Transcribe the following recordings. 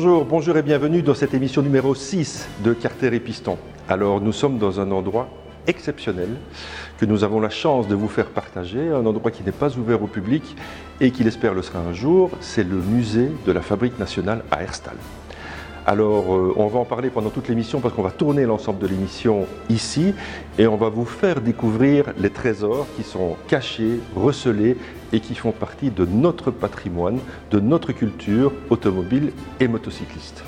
Bonjour, bonjour et bienvenue dans cette émission numéro 6 de Carter et Piston. Alors nous sommes dans un endroit exceptionnel que nous avons la chance de vous faire partager, un endroit qui n'est pas ouvert au public et qui l'espère le sera un jour, c'est le musée de la Fabrique nationale à Herstal. Alors, euh, on va en parler pendant toute l'émission parce qu'on va tourner l'ensemble de l'émission ici et on va vous faire découvrir les trésors qui sont cachés, recelés et qui font partie de notre patrimoine, de notre culture automobile et motocycliste.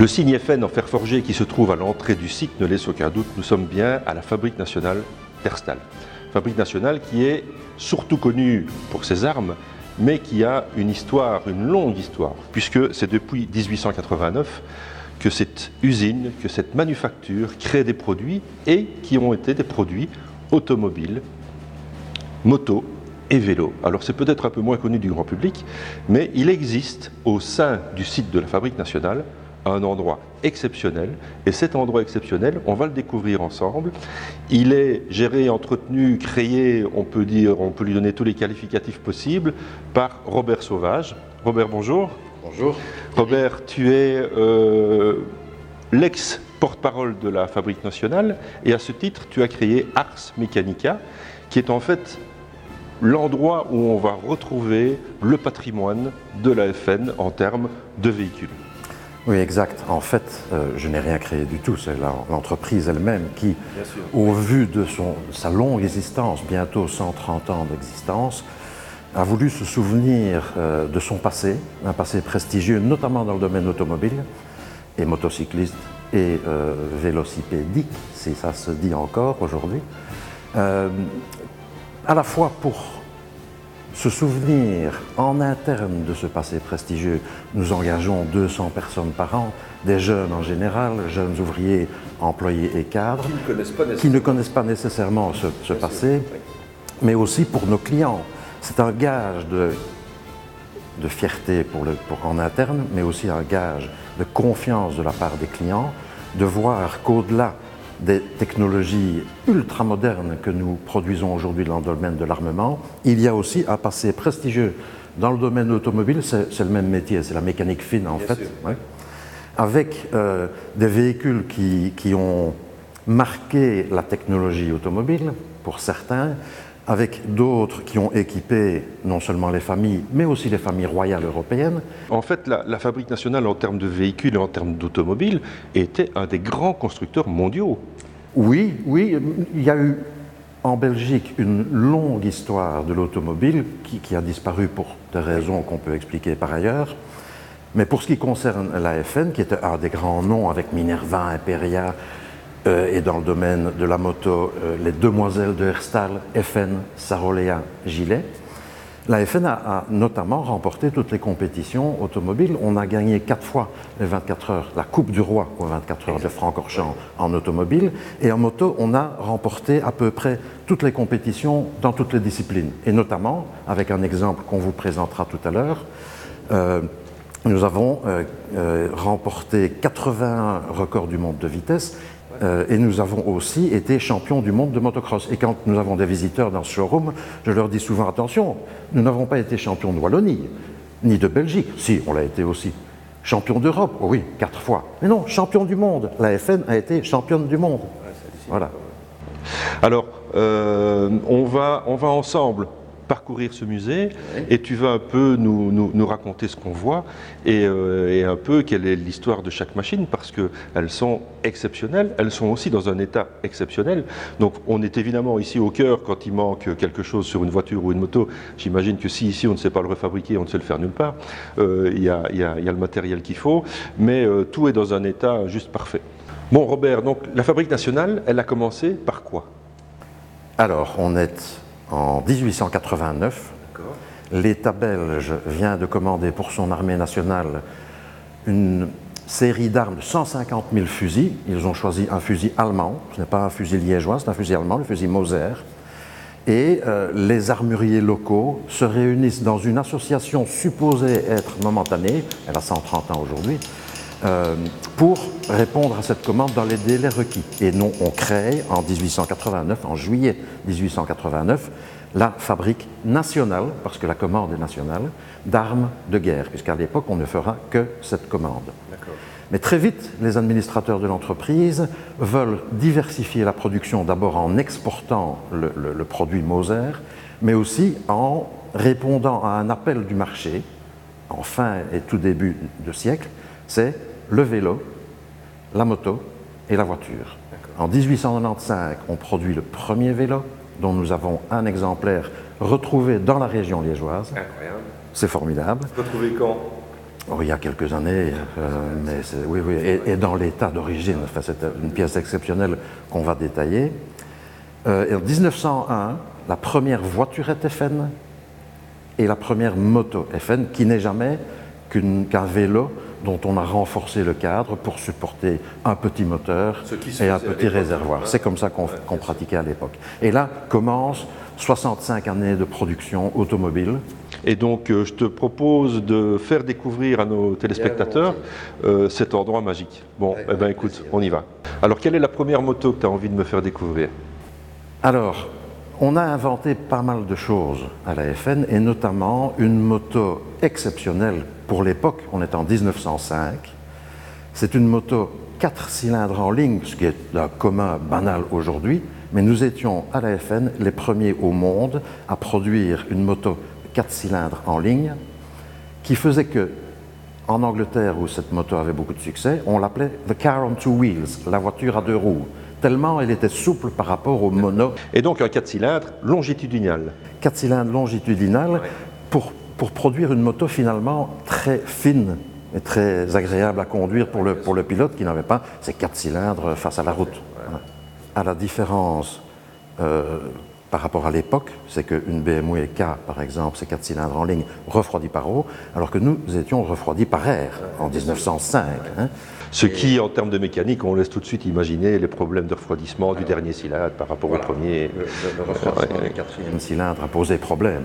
Le signe FN en fer forgé qui se trouve à l'entrée du site ne laisse aucun doute, nous sommes bien à la Fabrique nationale d'Erstal. Fabrique nationale qui est surtout connue pour ses armes, mais qui a une histoire, une longue histoire, puisque c'est depuis 1889 que cette usine, que cette manufacture crée des produits et qui ont été des produits automobiles, motos et vélos. Alors c'est peut-être un peu moins connu du grand public, mais il existe au sein du site de la Fabrique nationale un endroit exceptionnel. Et cet endroit exceptionnel, on va le découvrir ensemble. Il est géré, entretenu, créé, on peut dire, on peut lui donner tous les qualificatifs possibles, par Robert Sauvage. Robert, bonjour. Bonjour. Robert, tu es euh, l'ex-porte-parole de la Fabrique nationale et à ce titre, tu as créé Ars Mechanica, qui est en fait l'endroit où on va retrouver le patrimoine de la FN en termes de véhicules. Oui, exact. En fait, euh, je n'ai rien créé du tout. C'est l'entreprise elle-même qui, au vu de son, sa longue existence, bientôt 130 ans d'existence, a voulu se souvenir euh, de son passé, un passé prestigieux, notamment dans le domaine automobile et motocycliste et euh, vélocipédique, si ça se dit encore aujourd'hui, à la fois pour se souvenir en interne de ce passé prestigieux. Nous engageons 200 personnes par an, des jeunes en général, jeunes ouvriers, employés et cadres, qui ne connaissent pas nécessairement, ce, passé, mais aussi pour nos clients. C'est un gage de, de fierté pour le, pour en interne, mais aussi un gage de confiance de la part des clients, de voir qu'au-delà des technologies ultra-modernes que nous produisons aujourd'hui dans le domaine de l'armement, il y a aussi un passé prestigieux dans le domaine automobile, c'est le même métier, c'est la mécanique fine en fait, avec euh, des véhicules qui, qui, ont marqué la technologie automobile pour certains, avec d'autres qui ont équipé non seulement les familles, mais aussi les familles royales européennes. En fait, la, la Fabrique nationale, en termes de véhicules et en termes d'automobiles, était un des grands constructeurs mondiaux. Oui, oui, il y a eu en Belgique une longue histoire de l'automobile qui, qui, a disparu pour des raisons qu'on peut expliquer par ailleurs. Mais pour ce qui concerne la FN, qui était un des grands noms avec Minerva, Imperia, euh, et dans le domaine de la moto, euh, les demoiselles de Herstal, FN, Sarolea, Gilet. La FN a, notamment remporté toutes les compétitions automobiles. On a gagné quatre fois les 24 heures, la Coupe du Roi aux 24 heures de Francorchamps en automobile. Et en moto, on a remporté à peu près toutes les compétitions dans toutes les disciplines. Et notamment, avec un exemple qu'on vous présentera tout à l'heure, euh, nous avons remporté 81 records du monde de vitesse euh, et nous avons aussi été champions du monde de motocross. Et quand nous avons des visiteurs dans ce showroom, je leur dis souvent attention, nous n'avons pas été champions de Wallonie, ni de Belgique. Si, on l'a été aussi. Champion d'Europe, oh oui, quatre fois. Mais non, champion du monde. La FN a été championne du monde. Voilà. Alors, euh, on, va, on va ensemble parcourir ce musée et tu vas un peu nous, nous, raconter ce qu'on voit et, euh, et, un peu quelle est l'histoire de chaque machine parce qu'elles sont exceptionnelles, elles sont aussi dans un état exceptionnel. Donc on est évidemment ici au cœur quand il manque quelque chose sur une voiture ou une moto. J'imagine que si ici on ne sait pas le refabriquer, on ne sait le faire nulle part. Euh, il y, a, y, a, y, a, le matériel qu'il faut, mais euh, tout est dans un état juste parfait. Bon Robert, donc la fabrique nationale, elle a commencé par quoi? Alors on est en 1889. L'État belge vient de commander pour son armée nationale une série d'armes de 150 000 fusils. Ils ont choisi un fusil allemand, ce n'est pas un fusil liégeois, c'est un fusil allemand, le fusil Moser. Et euh, les armuriers locaux se réunissent dans une association supposée être momentanée, elle a 130 ans aujourd'hui, euh, pour répondre à cette commande dans les délais requis. Et non, on crée en 1889, en juillet 1889, la fabrique nationale, parce que la commande est nationale, d'armes de guerre, puisqu'à l'époque, on ne fera que cette commande. Mais très vite, les administrateurs de l'entreprise veulent diversifier la production, d'abord en exportant le, le, produit Moser, mais aussi en répondant à un appel du marché, en fin et tout début de siècle, c'est le vélo, la moto et la voiture. En 1895, on produit le premier vélo, dont nous avons un exemplaire retrouvé dans la région liégeoise. Incroyable. C'est formidable. Retrouvé quand? Oh, Il y a quelques années, euh, mais oui, oui, et, dans l'état d'origine. Enfin, c'est une pièce exceptionnelle qu'on va détailler. Euh, en 1901, la première voiture FN et la première moto FN, qui n'est jamais qu'un vélo dont on a renforcé le cadre pour supporter un petit moteur et un petit réservoir. C'est comme ça qu'on pratiquait à l'époque. Et là commence 65 années de production automobile. Et donc, euh, je te propose de faire découvrir à nos téléspectateurs euh, cet endroit magique. Bon, eh ben, écoute, on y va. Alors, quelle est la première moto que tu as envie de me faire découvrir? Alors, on a inventé pas mal de choses à la FN, et notamment une moto exceptionnelle pour l'époque, on est en 1905. C'est une moto 4 cylindres en ligne, ce qui est un commun banal aujourd'hui, mais nous étions à la FN les premiers au monde à produire une moto 4 cylindres en ligne qui faisait que, en Angleterre où cette moto avait beaucoup de succès, on l'appelait the car on two wheels, la voiture à deux roues, tellement elle était souple par rapport au mono. Et donc un 4 cylindres longitudinal 4 cylindres longitudinal pour pour produire une moto finalement très fine et très agréable à conduire pour le, pour le pilote qui n'avait pas ses quatre cylindres face à la route. À la différence euh, par rapport à l'époque, c'est qu'une BMW K, par exemple, c'est quatre cylindres en ligne, refroidi par eau, alors que nous étions refroidis par air en 1905. Hein. Ce qui, en termes de mécanique, on laisse tout de suite imaginer les problèmes de refroidissement du dernier cylindre par rapport au premier. Le, le refroidissement du quatrième cylindre a posé problème.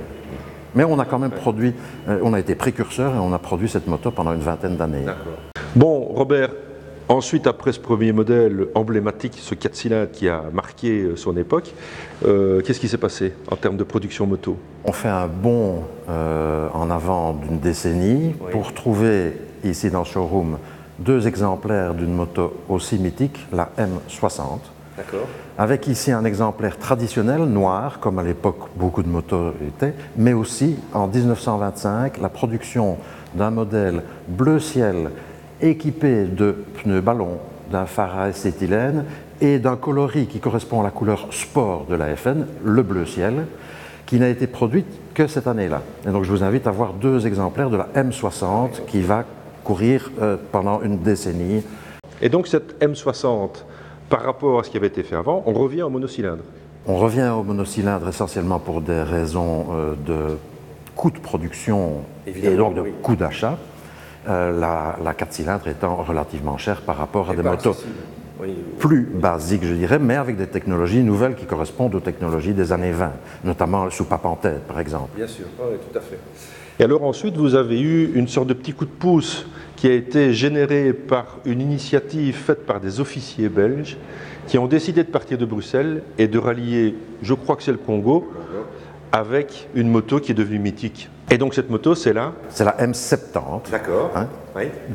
Mais on a quand même produit, euh, on a été précurseur et on a produit cette moto pendant une vingtaine d'années. Bon, Robert, ensuite, après ce premier modèle emblématique, ce 4 cylindres qui a marqué euh, son époque, euh, qu'est-ce qui s'est passé en termes de production moto? On fait un bond en avant d'une décennie pour trouver ici dans le showroom deux exemplaires d'une moto aussi mythique, la M60 avec ici un exemplaire traditionnel, noir, comme à l'époque beaucoup de motos étaient, mais aussi en 1925 la production d'un modèle bleu ciel équipé de pneus ballons, d'un phare à acétylène et d'un coloris qui correspond à la couleur sport de la FN, le bleu ciel, qui n'a été produit que cette année-là. Et donc je vous invite à voir deux exemplaires de la M60 qui va courir euh, pendant une décennie. Et donc cette M60, par rapport à ce qui avait été fait avant, on revient au monocylindre. On revient au monocylindre essentiellement pour des raisons euh, de coût de production et donc de coût d'achat. Euh, la, 4 cylindres étant relativement chère par rapport à des motos plus basiques, je dirais, mais avec des technologies nouvelles qui correspondent aux technologies des années 20, notamment sous en par exemple. Bien sûr, oui, tout à fait. Et alors ensuite, vous avez eu une sorte de petit coup de pouce qui a été généré par une initiative faite par des officiers belges qui ont décidé de partir de Bruxelles et de rallier, je crois que c'est le Congo, avec une moto qui est devenue mythique. Et donc cette moto, c'est là C'est la M70. D'accord. Hein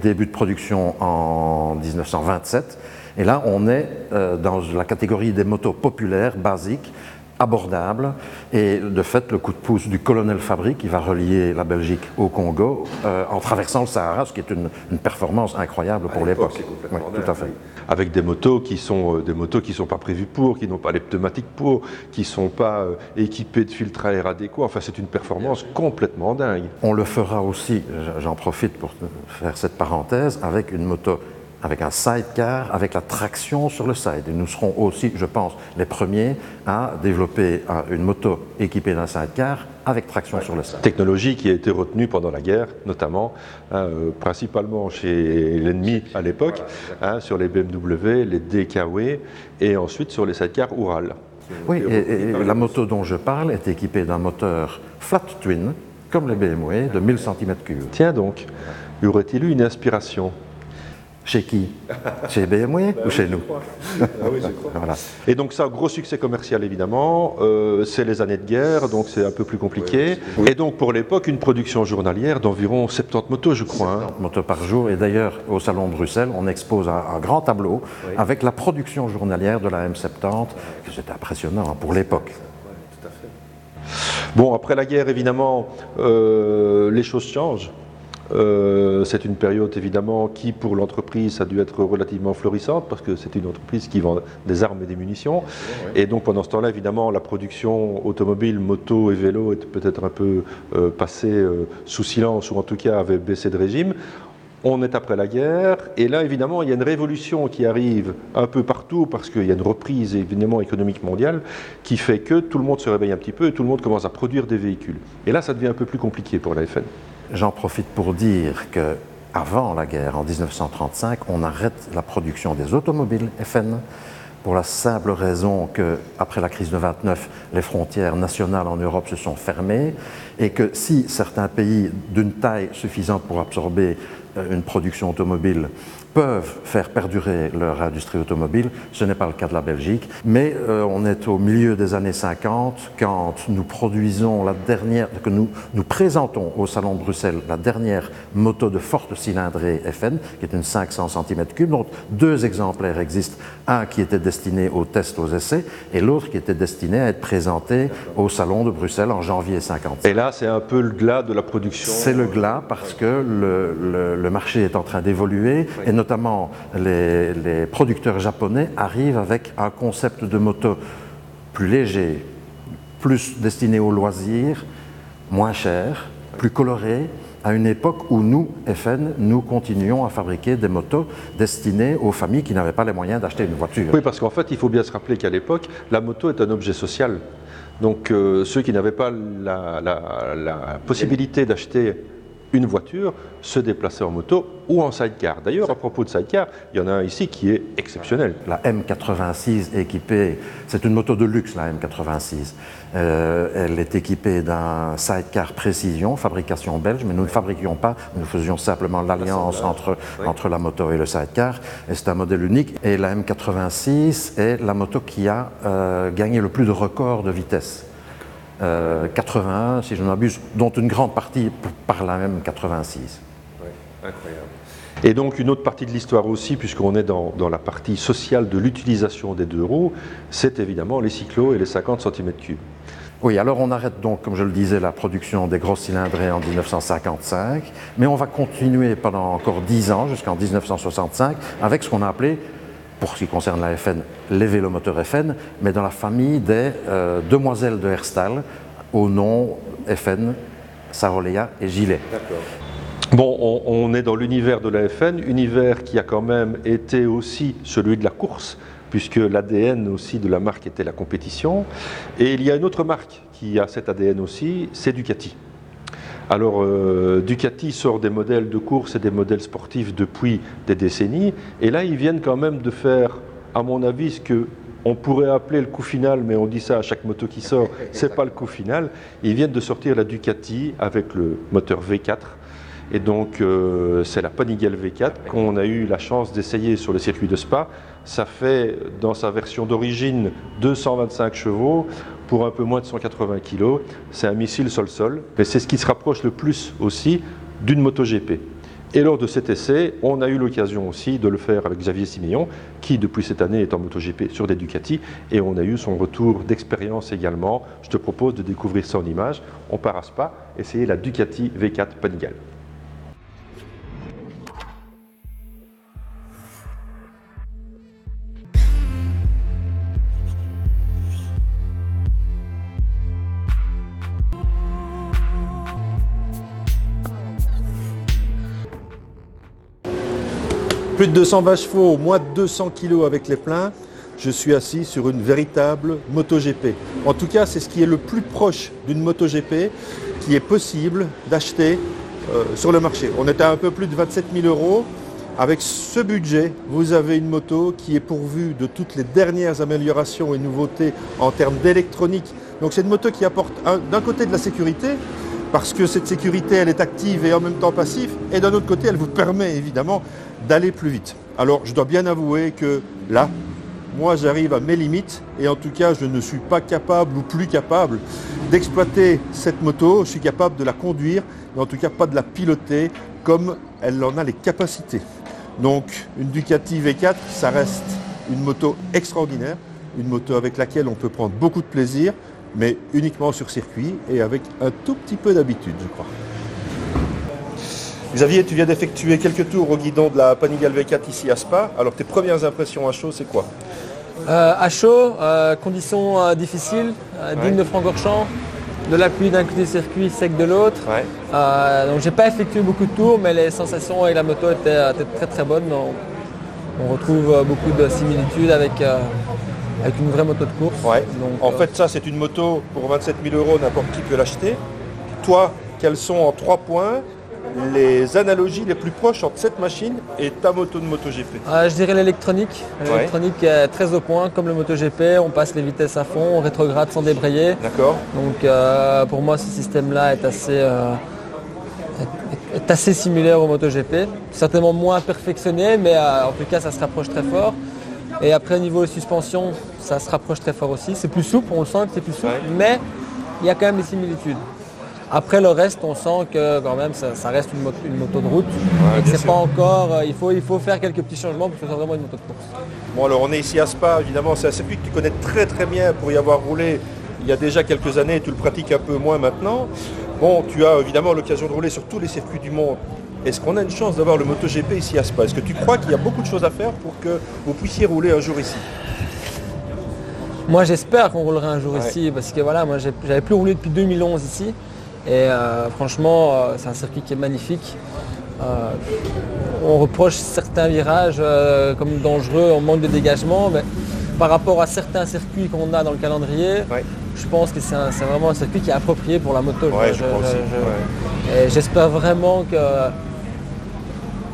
Début de production en 1927. Et là, on est euh, dans la catégorie des motos populaires, basiques, abordable. Et de fait, le coup de pouce du colonel Fabry qui va relier la Belgique au Congo euh, en traversant le Sahara, ce qui est une, performance incroyable pour l'époque. tout à fait. Avec des motos qui sont euh, des motos qui sont pas prévues pour, qui n'ont pas les pneumatiques pour, qui sont pas euh, équipées de filtres à air adéquats. Enfin, c'est une performance complètement dingue. On le fera aussi, j'en profite pour faire cette parenthèse, avec une moto avec un sidecar, avec la traction sur le side. Et nous serons aussi, je pense, les premiers à développer une moto équipée d'un sidecar avec traction sur le side. Technologie qui a été retenue pendant la guerre, notamment, hein, euh, principalement chez l'ennemi à l'époque, hein, sur les BMW, les DKW et ensuite sur les sidecars Ural. Oui, et, la moto dont je parle est équipée d'un moteur flat twin, comme les BMW, de 1000 cm3. Tiens donc, y aurait-il eu une inspiration Chez qui? Chez BMW ou chez nous? ah oui, voilà. Et donc ça, gros succès commercial évidemment. Euh, c'est les années de guerre, donc c'est un peu plus compliqué. Et donc pour l'époque, une production journalière d'environ 70 motos, je crois. 70 hein. motos par jour. Et d'ailleurs, au Salon de Bruxelles, on expose un, grand tableau avec la production journalière de la M70. C'était impressionnant hein, pour l'époque. Bon, après la guerre, évidemment, euh, les choses changent. Euh, c'est une période évidemment qui, pour l'entreprise, a dû être relativement florissante parce que c'est une entreprise qui vend des armes et des munitions. Et donc pendant ce temps-là, évidemment, la production automobile, moto et vélo était peut-être un peu euh, passée euh, sous silence ou en tout cas avait baissé de régime. On est après la guerre, et là, évidemment, il y a une révolution qui arrive un peu partout parce qu'il y a une reprise, évidemment, économique mondiale qui fait que tout le monde se réveille un petit peu et tout le monde commence à produire des véhicules. Et là, ça devient un peu plus compliqué pour la FN. J'en profite pour dire que avant la guerre, en 1935, on arrête la production des automobiles FN pour la simple raison que, après la crise de 29, les frontières nationales en Europe se sont fermées et que si certains pays d'une taille suffisante pour absorber une production automobile peuvent faire perdurer leur industrie automobile. Ce n'est pas le cas de la Belgique. Mais euh, on est au milieu des années 50 quand nous produisons la dernière, que nous, nous présentons au Salon de Bruxelles la dernière moto de forte cylindrée FN, qui est une 500 cm3. Donc deux exemplaires existent. Un qui était destiné aux tests, aux essais, et l'autre qui était destiné à être présenté au Salon de Bruxelles en janvier 50. Et là, c'est un peu le glas de la production C'est le glas parce que le, le, marché est en train d'évoluer notamment les, producteurs japonais, arrivent avec un concept de moto plus léger, plus destiné aux loisirs, moins cher, plus coloré, à une époque où nous, FN, nous continuions à fabriquer des motos destinées aux familles qui n'avaient pas les moyens d'acheter une voiture. Oui, parce qu'en fait, il faut bien se rappeler qu'à l'époque, la moto est un objet social. Donc euh, ceux qui n'avaient pas la possibilité d'acheter une voiture se déplacer en moto ou en sidecar. D'ailleurs, à propos de sidecar, il y en a un ici qui est exceptionnel. La M86 est équipée, c'est une moto de luxe la M86. Euh, elle est équipée d'un sidecar précision, fabrication belge, mais nous ne fabriquions pas, nous faisions simplement l'alliance entre, entre la moto et le sidecar. Et c'est un modèle unique. Et la M86 est la moto qui a euh, gagné le plus de records de vitesse. 81, euh, si je ne m'abuse, dont une grande partie par la même 86. Oui, incroyable. Et donc une autre partie de l'histoire aussi, puisqu'on est dans, la partie sociale de l'utilisation des deux roues, c'est évidemment les cyclos et les 50 cm3. Oui, alors on arrête donc, comme je le disais, la production des grosses cylindrées en 1955, mais on va continuer pendant encore 10 ans, jusqu'en 1965, avec ce qu'on a appelé pour ce qui concerne la FN, les vélomoteurs FN, mais dans la famille des euh, demoiselles de Herstal, au nom FN, Sarolea et Gilet. Bon, on, est dans l'univers de la FN, univers qui a quand même été aussi celui de la course, puisque l'ADN aussi de la marque était la compétition. Et il y a une autre marque qui a cet ADN aussi, c'est Ducati. Alors, euh, Ducati sort des modèles de course et des modèles sportifs depuis des décennies, et là, ils viennent quand même de faire, à mon avis, ce que on pourrait appeler le coup final, mais on dit ça à chaque moto qui sort, c'est pas le coup final. Ils viennent de sortir la Ducati avec le moteur V4. Et donc, euh, c'est la Panigale V4 qu'on a eu la chance d'essayer sur le circuit de Spa. Ça fait, dans sa version d'origine, 225 chevaux pour un peu moins de 180 kg. C'est un missile sol-sol, mais c'est ce qui se rapproche le plus aussi d'une MotoGP. Et lors de cet essai, on a eu l'occasion aussi de le faire avec Xavier Siméon, qui depuis cette année est en MotoGP sur des Ducati, et on a eu son retour d'expérience également. Je te propose de découvrir ça en image. On part à Spa, essayer la Ducati V4 Panigale. Plus de 220 chevaux, moins de 200 kg avec les pleins, je suis assis sur une véritable MotoGP. En tout cas, c'est ce qui est le plus proche d'une MotoGP qui est possible d'acheter euh, sur le marché. On est à un peu plus de 27 000 euros. Avec ce budget, vous avez une moto qui est pourvue de toutes les dernières améliorations et nouveautés en termes d'électronique. Donc c'est une moto qui apporte d'un côté de la sécurité, parce que cette sécurité, elle est active et en même temps passive, et d'un autre côté, elle vous permet évidemment d'aller plus vite. Alors, je dois bien avouer que là, moi, j'arrive à mes limites, et en tout cas, je ne suis pas capable ou plus capable d'exploiter cette moto. Je suis capable de la conduire, mais en tout cas pas de la piloter comme elle en a les capacités. Donc, une Ducati V4, ça reste une moto extraordinaire, une moto avec laquelle on peut prendre beaucoup de plaisir, mais uniquement sur circuit et avec un tout petit peu d'habitude, je crois. Xavier, tu viens d'effectuer quelques tours au guidon de la Panigale V4 ici à Spa. Alors tes premières impressions à chaud, c'est quoi? Euh, À chaud, euh, conditions euh, difficiles, digne de Francorchamps, de la pluie d'un côté circuit, sec de l'autre. Ouais. donc j'ai pas effectué beaucoup de tours, mais les sensations avec la moto étaient, très très bonnes. On, retrouve beaucoup de similitudes avec avec une vraie moto de course. Ouais. en fait, ça, c'est une moto pour 27 000 euros, n'importe qui peut l'acheter. Toi, quels sont en trois points les analogies les plus proches entre cette machine et ta moto de MotoGP? Ah, Je dirais l'électronique. L'électronique est très au point, comme le MotoGP, on passe les vitesses à fond, on rétrograde sans débrayer. D'accord. Donc euh, pour moi, ce système-là est assez, euh, est, assez similaire au MotoGP. Certainement moins perfectionné, mais euh, en tout cas, ça se rapproche très fort. Et après, au niveau de suspension, ça se rapproche très fort aussi. C'est plus souple, on le sent que c'est plus souple, mais il y a quand même des similitudes. Après le reste, on sent que quand même ça, reste une moto, de route. c'est pas encore. Euh, il, faut, il faut faire quelques petits changements pour que ce soit vraiment une moto de course. Bon alors on est ici à Spa, évidemment, c'est un circuit que tu connais très très bien pour y avoir roulé il y a déjà quelques années, tu le pratiques un peu moins maintenant. Bon, tu as évidemment l'occasion de rouler sur tous les circuits du monde. Est-ce qu'on a une chance d'avoir le MotoGP ici à Spa? Est-ce que tu crois qu'il y a beaucoup de choses à faire pour que vous puissiez rouler un jour ici? Moi j'espère qu'on roulerait un jour ici parce que voilà, moi j'avais plus roulé depuis 2011 ici. Et euh, franchement, euh, c'est un circuit qui est magnifique. Euh, on reproche certains virages comme dangereux, on manque de dégagement, mais par rapport à certains circuits qu'on a dans le calendrier, je pense que c'est vraiment un circuit qui est approprié pour la moto. J'espère vraiment que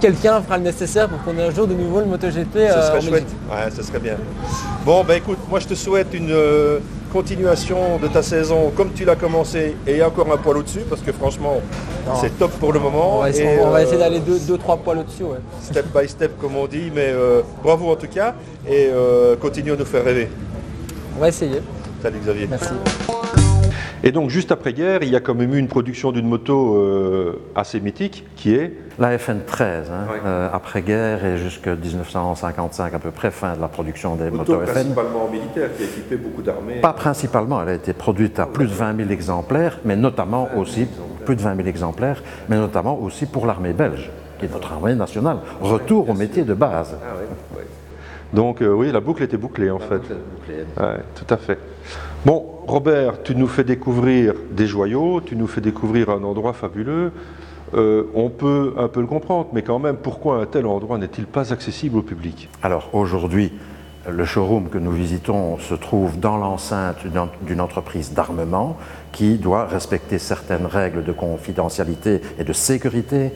quelqu'un fera le nécessaire pour qu'on ait un jour de nouveau le MotoGP. Ce serait chouette, ouais, ça serait bien. Bon, ben écoute, moi je te souhaite une continuation de ta saison comme tu l'as commencé et encore un poil au-dessus parce que franchement c'est top pour le moment. On va essayer, euh, d'aller 2-3 poils au-dessus. Step by step comme on dit, mais euh, bravo en tout cas et euh, continue à nous faire rêver. On va essayer. Salut Xavier. Merci. Et donc, juste après-guerre, il y a quand même eu une production d'une moto euh, assez mythique qui est La FN13, hein, euh, après-guerre et jusqu'à 1955 à peu près, fin de la production des motos FN. principalement militaire, qui beaucoup d'armées. Pas principalement, elle a été produite à plus de 20 000 exemplaires, mais notamment aussi, plus de 20 000 exemplaires, mais notamment aussi pour l'armée belge, qui est notre armée nationale. Retour au métier de base. Ah, donc euh, oui, la boucle était bouclée en fait. tout à fait. Bon, Robert, tu nous fais découvrir des joyaux, tu nous fais découvrir un endroit fabuleux. Euh, on peut un peu le comprendre, mais quand même, pourquoi un tel endroit n'est-il pas accessible au public? Alors aujourd'hui, le showroom que nous visitons se trouve dans l'enceinte d'une entreprise d'armement qui doit respecter certaines règles de confidentialité et de sécurité.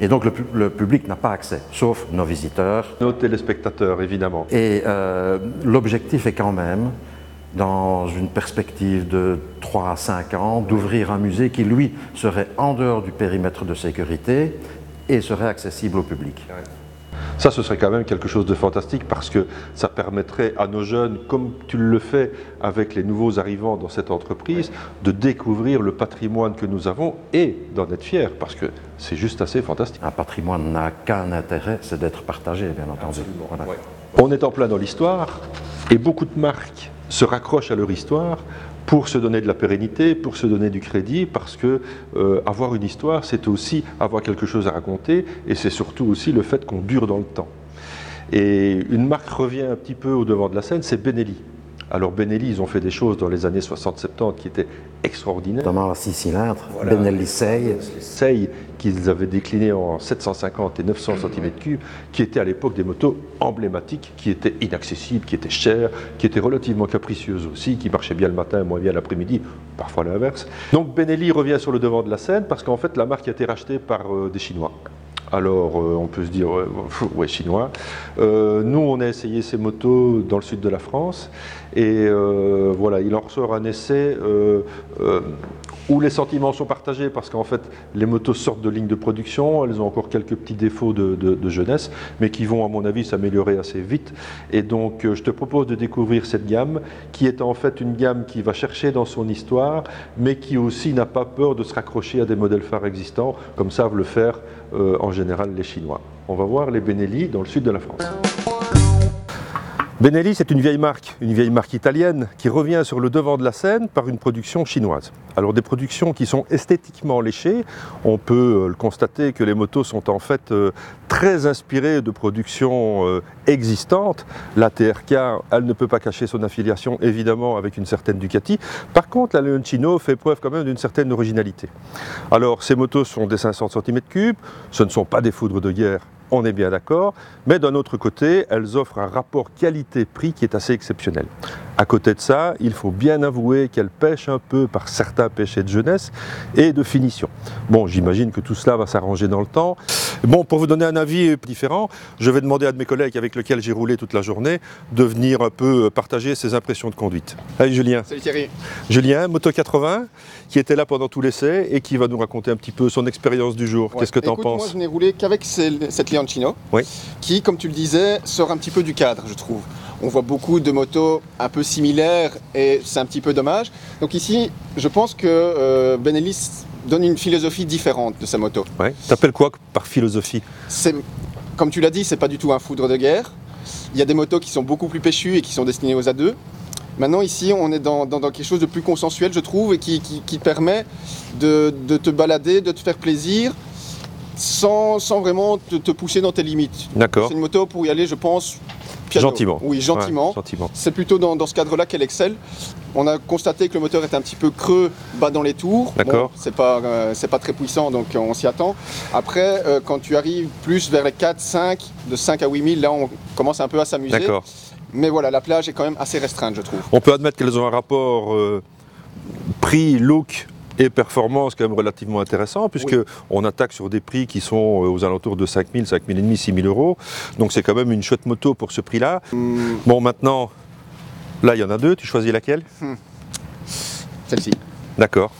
Et donc le, public n'a pas accès, sauf nos visiteurs. Nos téléspectateurs, évidemment. Et euh, l'objectif est quand même, dans une perspective de 3 à 5 ans, d'ouvrir un musée qui, lui, serait en dehors du périmètre de sécurité et serait accessible au public. Ça, ce serait quand même quelque chose de fantastique parce que ça permettrait à nos jeunes, comme tu le fais avec les nouveaux arrivants dans cette entreprise, de découvrir le patrimoine que nous avons et d'en être fiers parce que c'est juste assez fantastique. Un patrimoine n'a qu'un intérêt, c'est d'être partagé, bien entendu. On est en plein dans l'histoire et beaucoup de marques se raccrochent à leur histoire pour se donner de la pérennité, pour se donner du crédit, parce que euh, avoir une histoire, c'est aussi avoir quelque chose à raconter, et c'est surtout aussi le fait qu'on dure dans le temps. Et une marque revient un petit peu au devant de la scène, c'est Benelli. Alors Benelli, ils ont fait des choses dans les années 60-70 qui étaient extraordinaires. Notamment la 6 cylindres, Benelli Sei. Sei qu'ils avaient décliné en 750 et 900 cm3, qui étaient à l'époque des motos emblématiques, qui étaient inaccessibles, qui étaient chères, qui étaient relativement capricieuses aussi, qui marchaient bien le matin, moins bien l'après-midi, parfois l'inverse. Donc Benelli revient sur le devant de la scène parce qu'en fait la marque a été rachetée par euh, des Chinois. Alors, euh, on peut se dire, ouais, chinois. Euh, nous, on a essayé ces motos dans le sud de la France. Et euh, voilà, il en ressort un essai où les sentiments sont partagés parce qu'en fait les motos sortent de ligne de production, elles ont encore quelques petits défauts de, de jeunesse, mais qui vont à mon avis s'améliorer assez vite. Et donc je te propose de découvrir cette gamme qui est en fait une gamme qui va chercher dans son histoire, mais qui aussi n'a pas peur de se raccrocher à des modèles phares existants, comme savent le faire en général les Chinois. On va voir les Benelli dans le sud de la France. Benelli, c'est une vieille marque, une vieille marque italienne qui revient sur le devant de la scène par une production chinoise. Alors des productions qui sont esthétiquement léchées, on peut euh, le constater que les motos sont en fait euh, très inspirées de productions euh, existantes. La TRK, elle ne peut pas cacher son affiliation évidemment avec une certaine Ducati. Par contre, la Leoncino fait preuve quand même d'une certaine originalité. Alors ces motos sont des 500 cm3, ce ne sont pas des foudres de guerre on est bien d'accord, mais d'un autre côté, elles offrent un rapport qualité-prix qui est assez exceptionnel. À côté de ça, il faut bien avouer qu'elles pêchent un peu par certains péchés de jeunesse et de finition. Bon, j'imagine que tout cela va s'arranger dans le temps. Bon, pour vous donner un avis différent, je vais demander à de mes collègues avec lesquels j'ai roulé toute la journée de venir un peu partager ses impressions de conduite. Allez Julien. Salut Thierry. Julien, Moto 80, qui était là pendant tout l'essai et qui va nous raconter un petit peu son expérience du jour. Qu'est-ce que tu en penses Moi, je n'ai roulé qu'avec cette Leoncino, oui. qui, comme tu le disais, sort un petit peu du cadre, je trouve. On voit beaucoup de motos un peu similaires et c'est un petit peu dommage. Donc ici, je pense que euh, Benellis donne une philosophie différente de sa moto. Ouais. T'appelles quoi par philosophie? C'est, comme tu l'as dit, c'est pas du tout un foudre de guerre. Il y a des motos qui sont beaucoup plus péchues et qui sont destinées aux A2. Maintenant, ici, on est dans, quelque chose de plus consensuel, je trouve, et qui, permet de, te balader, de te faire plaisir, sans, vraiment te, pousser dans tes limites. D'accord. C'est une moto pour y aller, je pense, Gentiment. Oui, gentiment. C'est plutôt dans, ce cadre-là qu'elle excelle. On a constaté que le moteur est un petit peu creux bas dans les tours. D'accord. c'est pas, euh, pas très puissant, donc on s'y attend. Après, euh, quand tu arrives plus vers les 4, 5, de 5 à 8000, là on commence un peu à s'amuser. D'accord. Mais voilà, la plage est quand même assez restreinte, je trouve. On peut admettre qu'elles ont un rapport euh, prix-look et performance quand même relativement intéressant, puisque on attaque sur des prix qui sont aux alentours de 5 000, 5 000 et demi, 6 000 euros. Donc c'est quand même une chouette moto pour ce prix-là. Hmm. Bon, maintenant, là, il y en a deux. Tu choisis laquelle? Hmm. Celle-ci. D'accord.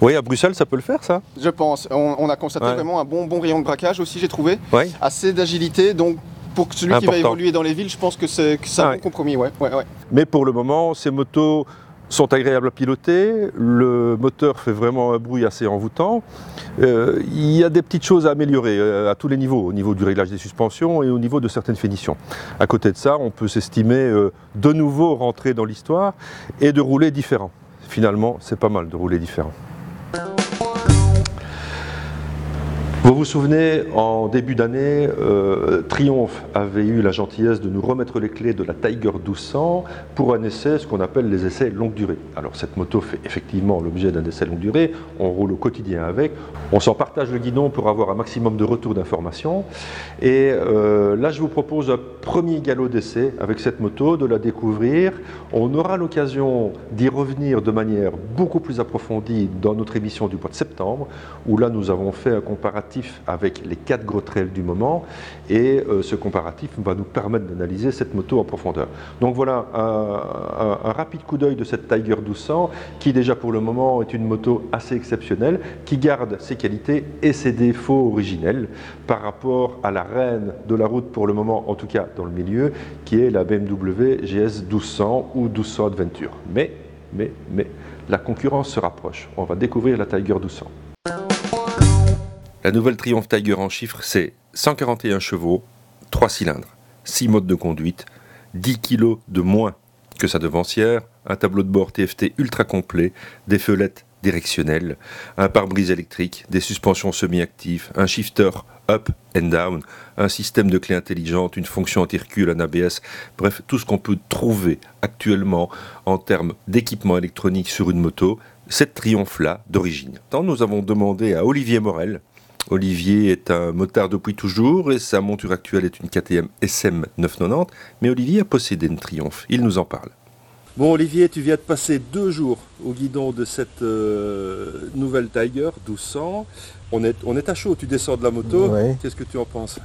Oui, à Bruxelles, ça peut le faire, ça? Je pense. On, a constaté vraiment un bon, bon rayon de braquage aussi, j'ai trouvé. Assez d'agilité, donc pour celui qui va évoluer dans les villes, je pense que c'est un bon compromis. Ouais. Ouais, Mais pour le moment, ces motos sont agréables à piloter, le moteur fait vraiment un bruit assez envoûtant. Euh, il y a des petites choses à améliorer euh, à tous les niveaux, au niveau du réglage des suspensions et au niveau de certaines finitions. À côté de ça, on peut s'estimer euh, de nouveau rentrer dans l'histoire et de rouler différent. Finalement, c'est pas mal de rouler différent. Vous vous souvenez, en début d'année, euh, Triumph avait eu la gentillesse de nous remettre les clés de la Tiger 1200 pour un essai, ce qu'on appelle les essais longue durée. Alors cette moto fait effectivement l'objet d'un essai longue durée, on roule au quotidien avec, on s'en partage le guidon pour avoir un maximum de retour d'informations. Et euh, là, je vous propose un premier galop d'essai avec cette moto, de la découvrir. On aura l'occasion d'y revenir de manière beaucoup plus approfondie dans notre émission du mois de septembre, où là, nous avons fait un comparatif avec les quatre gros trails du moment et euh, ce comparatif va nous permettre d'analyser cette moto en profondeur. Donc voilà un, rapide coup d'œil de cette Tiger 1200 qui déjà pour le moment est une moto assez exceptionnelle qui garde ses qualités et ses défauts originels par rapport à la reine de la route pour le moment en tout cas dans le milieu qui est la BMW GS 1200 ou 1200 Adventure. Mais, mais, mais la concurrence se rapproche. On va découvrir la Tiger 1200. La nouvelle Triumph Tiger en chiffres, c'est 141 chevaux, 3 cylindres, 6 modes de conduite, 10 kg de moins que sa devancière, un tableau de bord TFT ultra complet, des feulettes directionnelles, un pare-brise électrique, des suspensions semi-actives, un shifter up and down, un système de clé intelligente, une fonction anti-recul, un ABS, bref, tout ce qu'on peut trouver actuellement en termes d'équipement électronique sur une moto, cette triomphe-là d'origine. Tant nous avons demandé à Olivier Morel, Olivier est un motard depuis toujours et sa monture actuelle est une KTM SM 990, mais Olivier a possédé une Triumph, il nous en parle. Bon Olivier, tu viens de passer deux jours au guidon de cette euh, nouvelle Tiger 1200. On est, on est à chaud, tu descends de la moto, qu'est-ce que tu en penses?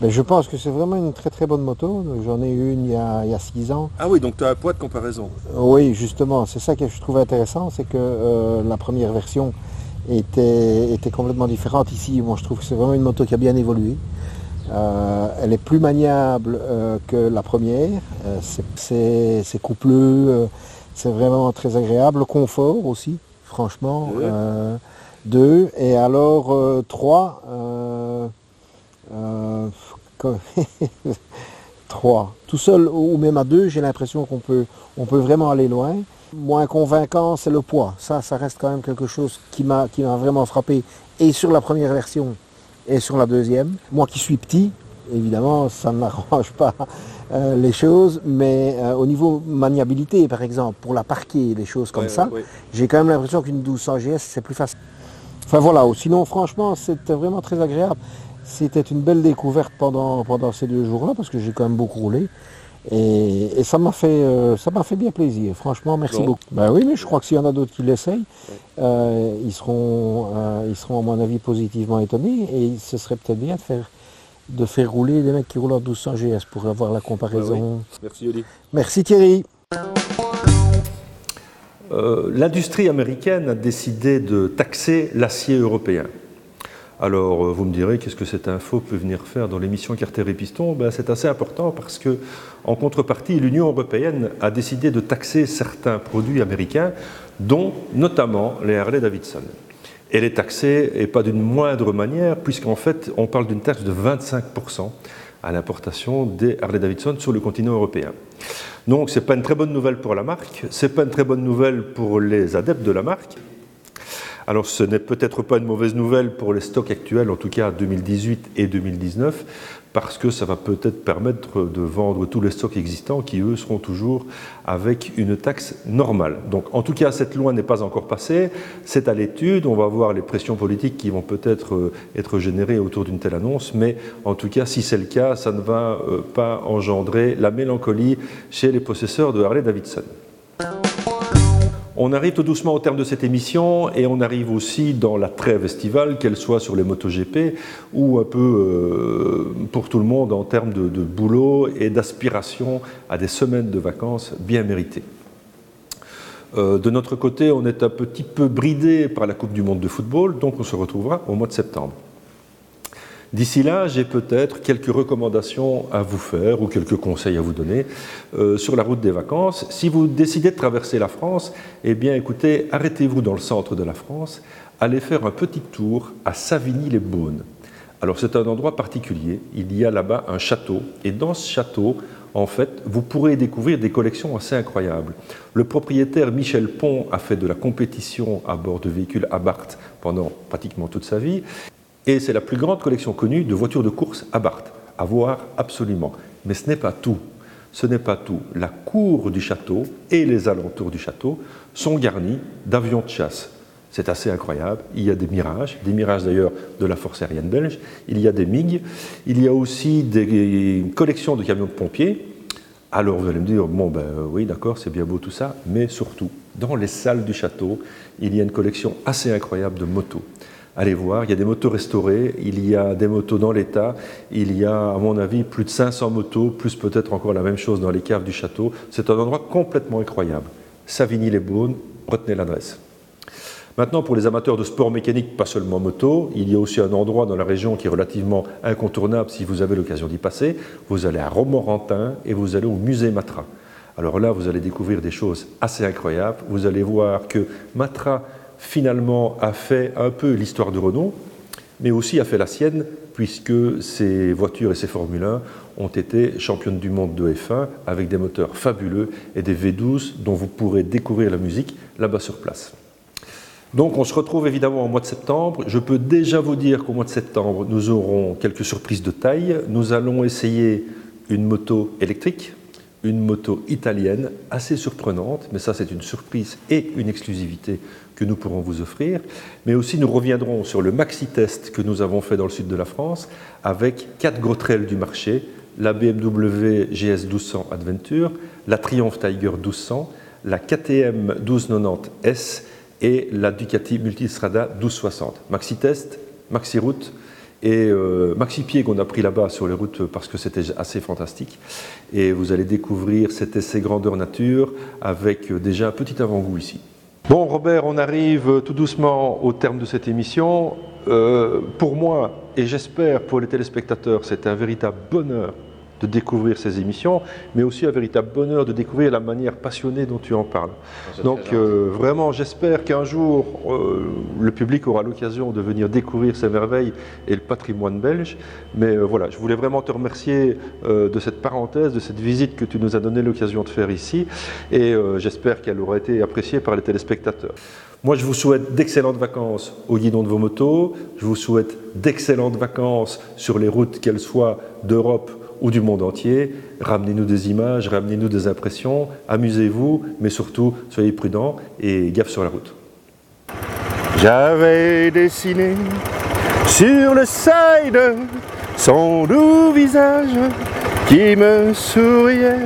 Mais je pense que c'est vraiment une très très bonne moto. J'en ai eu une il y a 6 ans. Ah oui, donc tu as un poids de comparaison. Oui, justement, c'est ça que je trouve intéressant, c'est que euh, la première version était, était complètement différente. Ici, moi je trouve que c'est vraiment une moto qui a bien évolué. Euh, elle est plus maniable euh, que la première. c'est coupleux, c'est vraiment très agréable. Le confort aussi, franchement. deux. Et alors, trois. 3. Tout seul ou même à deux, j'ai l'impression qu'on peut, on peut vraiment aller loin. Moins convaincant, c'est le poids. Ça, ça reste quand même quelque chose qui m'a vraiment frappé, et sur la première version, et sur la deuxième. Moi qui suis petit, évidemment, ça n'arrange pas euh, les choses, mais euh, au niveau maniabilité, par exemple, pour la parquer, des choses comme ça, j'ai quand même l'impression qu'une 1200 GS, c'est plus facile. Enfin voilà, sinon franchement, c'était vraiment très agréable. C'était une belle découverte pendant, pendant ces deux jours-là parce que j'ai quand même beaucoup roulé. Et, ça m'a fait, euh, ça m'a fait bien plaisir. Franchement, merci beaucoup. Ben oui, mais je crois que s'il y en a d'autres qui l'essayent, euh, ils, seront, euh, ils seront, à mon avis, positivement étonnés. Et ce serait peut-être bien de faire, de faire rouler des mecs qui roulent en 1200 GS pour avoir la comparaison. Merci, Oli. Merci, Thierry. L'industrie américaine a décidé de taxer l'acier européen. Alors, euh, vous me direz, qu'est-ce que cette info peut venir faire dans l'émission Carter et Piston? Ben, C'est assez important parce que, en contrepartie, l'Union européenne a décidé de taxer certains produits américains, dont notamment les Harley Davidson. Elle est taxée, et pas d'une moindre manière, puisqu'en fait, on parle d'une taxe de 25% à l'importation des Harley Davidson sur le continent européen. Donc, ce n'est pas une très bonne nouvelle pour la marque, ce n'est pas une très bonne nouvelle pour les adeptes de la marque, alors ce n'est peut-être pas une mauvaise nouvelle pour les stocks actuels, en tout cas 2018 et 2019, parce que ça va peut-être permettre de vendre tous les stocks existants qui, eux, seront toujours avec une taxe normale. Donc en tout cas, cette loi n'est pas encore passée, c'est à l'étude, on va voir les pressions politiques qui vont peut-être euh, être générées autour d'une telle annonce, mais en tout cas, si c'est le cas, ça ne va euh, pas engendrer la mélancolie chez les possesseurs de Harley Davidson. On arrive tout doucement au terme de cette émission et on arrive aussi dans la trêve estivale, qu'elle soit sur les MotoGP ou un peu euh, pour tout le monde en termes de, boulot et d'aspiration à des semaines de vacances bien méritées. Euh, de notre côté, on est un petit peu bridé par la Coupe du Monde de football, donc on se retrouvera au mois de septembre. D'ici là, j'ai peut-être quelques recommandations à vous faire ou quelques conseils à vous donner euh, sur la route des vacances. Si vous décidez de traverser la France, eh bien écoutez, arrêtez-vous dans le centre de la France, allez faire un petit tour à Savigny-les-Beaunes. Alors c'est un endroit particulier, il y a là-bas un château, et dans ce château, en fait, vous pourrez découvrir des collections assez incroyables. Le propriétaire Michel Pont a fait de la compétition à bord de véhicules Abarth pendant pratiquement toute sa vie. Et c'est la plus grande collection connue de voitures de course à Barthes, à voir absolument. Mais ce n'est pas tout. Ce n'est pas tout. La cour du château et les alentours du château sont garnis d'avions de chasse. C'est assez incroyable. Il y a des mirages, des mirages d'ailleurs de la force aérienne belge. Il y a des MiG. Il y a aussi des collections de camions de pompiers. Alors vous allez me dire, bon ben oui d'accord, c'est bien beau tout ça, mais surtout, dans les salles du château, il y a une collection assez incroyable de motos allez voir, il y a des motos restaurées, il y a des motos dans l'état, il y a à mon avis plus de 500 motos, plus peut-être encore la même chose dans les caves du château. C'est un endroit complètement incroyable. Savigny-les-Beaunes, retenez l'adresse. Maintenant, pour les amateurs de sport mécanique, pas seulement moto, il y a aussi un endroit dans la région qui est relativement incontournable si vous avez l'occasion d'y passer. Vous allez à Romorantin et vous allez au musée Matra. Alors là, vous allez découvrir des choses assez incroyables. Vous allez voir que Matra finalement a fait un peu l'histoire de Renault, mais aussi a fait la sienne, puisque ces voitures et ces Formule 1 ont été championnes du monde de F1 avec des moteurs fabuleux et des V12 dont vous pourrez découvrir la musique là-bas sur place. Donc on se retrouve évidemment au mois de septembre. Je peux déjà vous dire qu'au mois de septembre, nous aurons quelques surprises de taille. Nous allons essayer une moto électrique, une moto italienne assez surprenante, mais ça c'est une surprise et une exclusivité que nous pourrons vous offrir, mais aussi nous reviendrons sur le maxi-test que nous avons fait dans le sud de la France avec quatre gros trails du marché, la BMW GS 1200 Adventure, la Triumph Tiger 1200, la KTM 1290S et la Ducati Multistrada 1260. Maxi-test, maxi-route et euh, Maxi Pied qu'on a pris là-bas sur les routes parce que c'était assez fantastique. Et vous allez découvrir cet essai grandeur nature avec déjà un petit avant-goût ici. Bon Robert, on arrive tout doucement au terme de cette émission. Euh, pour moi, et j'espère pour les téléspectateurs, c'est un véritable bonheur de découvrir ces émissions, mais aussi un véritable bonheur de découvrir la manière passionnée dont tu en parles. Donc euh, vraiment, j'espère qu'un jour, euh, le public aura l'occasion de venir découvrir ces merveilles et le patrimoine belge. Mais euh, voilà, je voulais vraiment te remercier de cette parenthèse, de cette visite que tu nous as donné l'occasion de faire ici, et j'espère qu'elle aura été appréciée par les téléspectateurs. Moi, je vous souhaite d'excellentes vacances au guidon de vos motos. Je vous souhaite d'excellentes vacances sur les routes, qu'elles soient d'Europe ou du monde entier. Ramenez-nous des images, ramenez-nous des impressions, amusez-vous, mais surtout, soyez prudents et gaffe sur la route. J'avais dessiné sur le side son doux visage qui me souriait